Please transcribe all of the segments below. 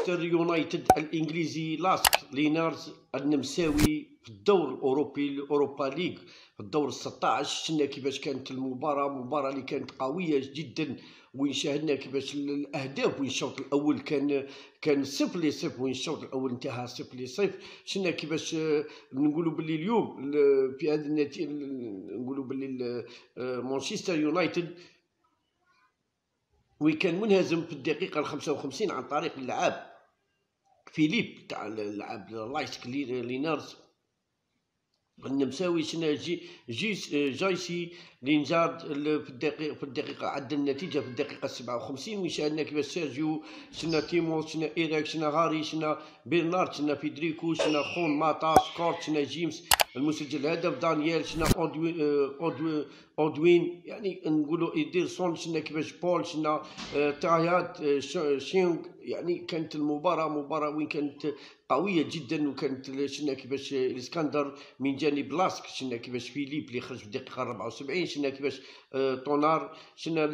مانشستر يونايتد الانجليزي لاسك لينارز النمساوي في الدور الاوروبي الاوروبا ليغ في الدور ال 16 شفنا كيفاش كانت المباراه مباراه اللي كانت قويه جدا وين شاهدنا كيفاش الاهداف وين الشوط الأول كان كان صفر لصفر وين الشوط الأول انتهى صفر لصفر شفنا كيفاش نقولوا باللي اليوم في هذه النتيجه نقولوا باللي مانشستر يونايتد وين كان منهزم في الدقيقه ال 55 عن طريق اللعاب فيليب تاع اللاعب لايسك لينارز النمساوي شنا جي جي جايسي لينجارد في الدقيقة في الدقيقة عدل النتيجة في الدقيقة 57 وين شاهدنا كيفاش سيرجيو؟ شنا تيمو؟ شنا إيريك؟ شنا غاري؟ شنا برنارد شنا فيدريكو؟ شنا خون ماتا؟ سكورت؟ شنا جيمس؟ المسجل الهدف دانيال شنا اودوين اودوين أودوين؟ يعني نقولوا ايديرسون شنا كيفاش بول؟ شنا آه، تايات آه، شينغ يعني كانت المباراة مباراة وين كانت قوية جدا وكانت شنا كيفاش الإسكندر من جانب لاسك شنا كيفاش فيليب اللي خرج في الدقيقة 74 شنا كيفاش آه، طونار شنا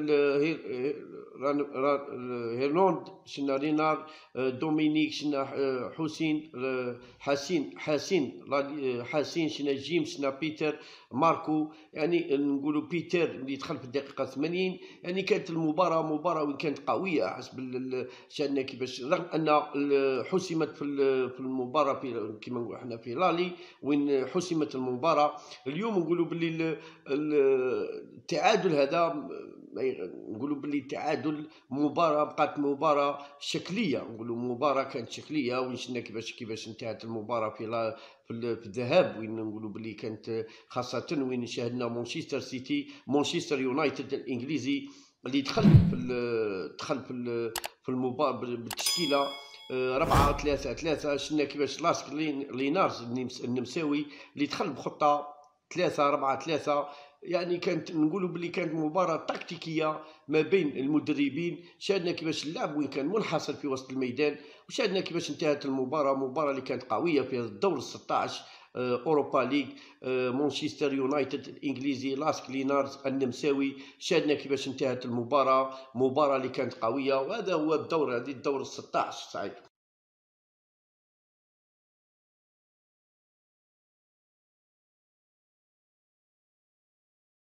هيرنوند شنا رينار دومينيك شنا حسين حسين حسين حسين شنا جيمس شنا بيتر ماركو يعني نقولوا بيتر اللي دخل في الدقيقة 80 يعني كانت المباراة مباراة وين كانت قوية حسب شأننا كيفاش رغم أن حسمت في المباراة في كما نقولوا إحنا في لالي وين حسمت المباراة اليوم نقولوا باللي التعادل هذا نقولوا باللي تعادل مباراة بقات مباراة شكلية نقولوا مباراة كانت شكلية وين شفنا كيفاش كيفاش انتهت المباراة في في الذهاب وين نقولوا باللي كانت خاصة وين شاهدنا مانشستر سيتي مانشستر يونايتد الإنجليزي. اللي دخل في دخل في في المباراه بالتشكيلة آه، ربعة ثلاثة ثلاثة شفنا كيفاش لاسك لينارز النمساوي اللي دخل بخطة ثلاثة أربعة ثلاثة. يعني كانت نقولوا بلي كانت مباراة تكتيكية ما بين المدربين. شاهدنا كيفاش اللعب وين كان منحصر في وسط الميدان وشاهدنا كيفاش انتهت المباراة مباراة اللي كانت قوية في الدور 16 آه، أوروبا ليغ آه، مانشستر يونايتد الانجليزي لاسك لينارز النمساوي شاهدنا كيفاش انتهت المباراة مباراة اللي كانت قوية وهذا هو الدور هذه الدور 16 سعيد